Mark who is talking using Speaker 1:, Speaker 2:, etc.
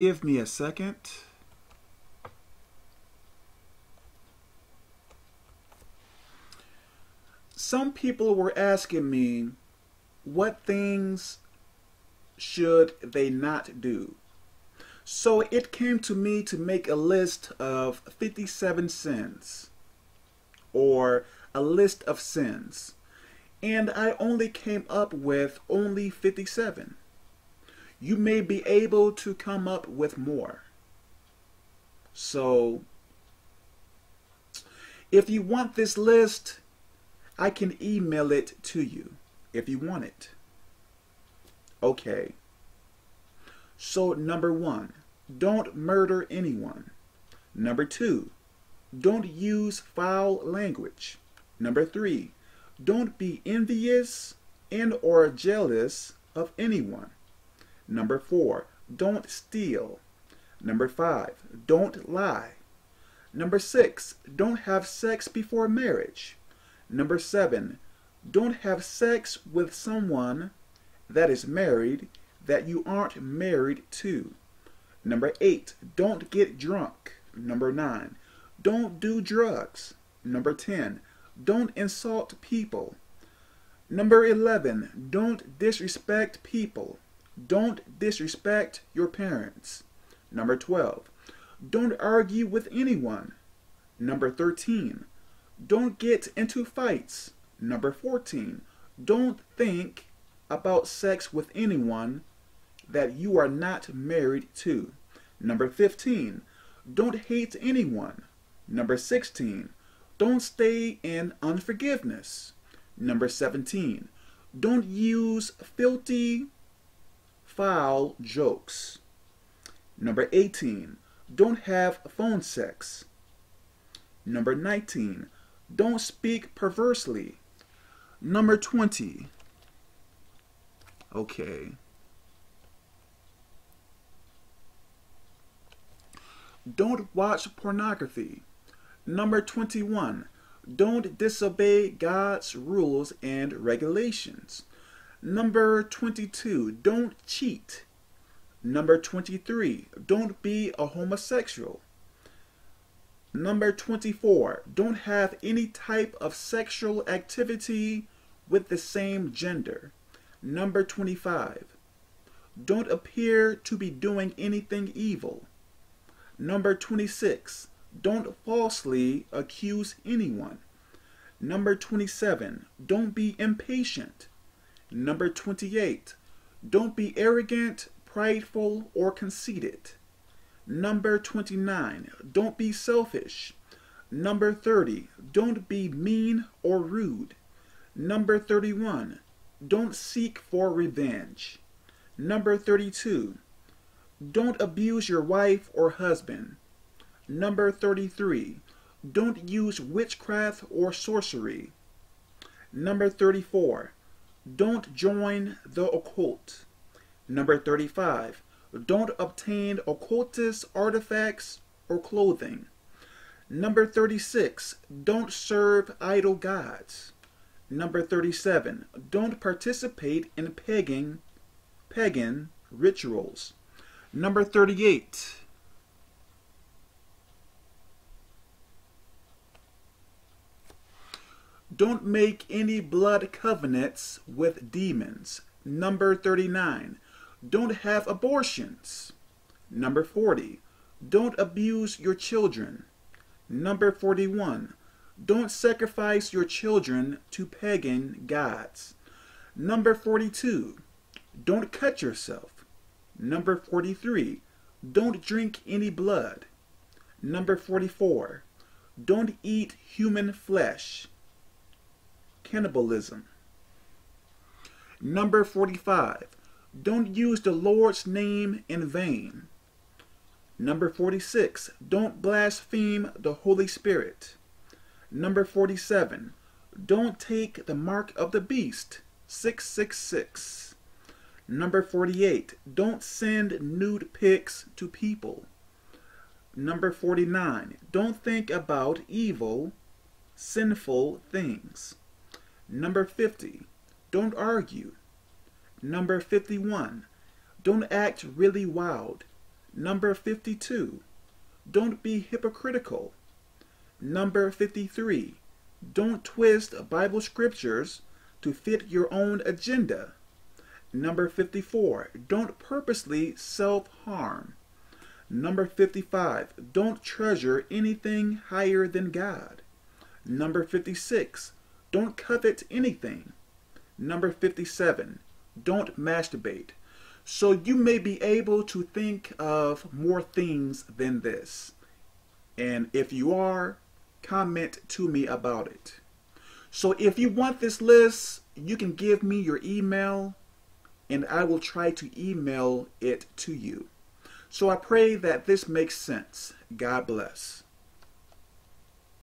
Speaker 1: Give me a second. Some people were asking me what things should they not do. So it came to me to make a list of 57 sins or a list of sins. And I only came up with only 57. You may be able to come up with more. So if you want this list, I can email it to you if you want it. Okay. So, number one, don't murder anyone. Number two, don't use foul language. Number three, don't be envious and or jealous of anyone. Number four, don't steal. Number five, don't lie. Number six, don't have sex before marriage. Number seven, don't have sex with someone that is married that you aren't married to. Number eight, don't get drunk. Number nine, don't do drugs. Number 10, don't insult people. Number 11, don't disrespect people. Don't disrespect your parents. Number 12, don't argue with anyone. Number 13, don't get into fights. Number 14, don't think about sex with anyone that you are not married to. Number 15, don't hate anyone. Number 16, don't stay in unforgiveness. Number 17, don't use filthy, foul jokes. Number 18, don't have phone sex. Number 19, don't speak perversely. Number 20. Okay. Don't watch pornography. Number 21. Don't disobey God's rules and regulations. Number 22. Don't cheat. Number 23. Don't be a homosexual. Number 24, don't have any type of sexual activity with the same gender. Number 25, don't appear to be doing anything evil. Number 26, don't falsely accuse anyone. Number 27, don't be impatient. Number 28, don't be arrogant, prideful, or conceited. Number 29, don't be selfish. Number 30, don't be mean or rude. Number 31, don't seek for revenge. Number 32, don't abuse your wife or husband. Number 33, don't use witchcraft or sorcery. Number 34, don't join the occult. Number 35, don't obtain occultist artifacts or clothing. Number 36, don't serve idol gods. Number 37, don't participate in pagan, pagan rituals. Number 38, don't make any blood covenants with demons. Number 39, don't have abortions. Number 40. Don't abuse your children. Number 41. Don't sacrifice your children to pagan gods. Number 42. Don't cut yourself. Number 43. Don't drink any blood. Number 44. Don't eat human flesh. Cannibalism. Number 45. Don't use the Lord's name in vain. Number 46. Don't blaspheme the Holy Spirit. Number 47. Don't take the mark of the beast. 666. Number 48. Don't send nude pics to people. Number 49. Don't think about evil, sinful things. Number 50. Don't argue. Number 51. Don't act really wild. Number 52, don't be hypocritical. Number 53, don't twist Bible scriptures to fit your own agenda. Number 54, don't purposely self harm. Number 55, don't treasure anything higher than God. Number 56, don't covet anything. Number 57, don't masturbate. So you may be able to think of more things than this. And if you are, comment to me about it. So if you want this list, you can give me your email and I will try to email it to you. So I pray that this makes sense. God bless.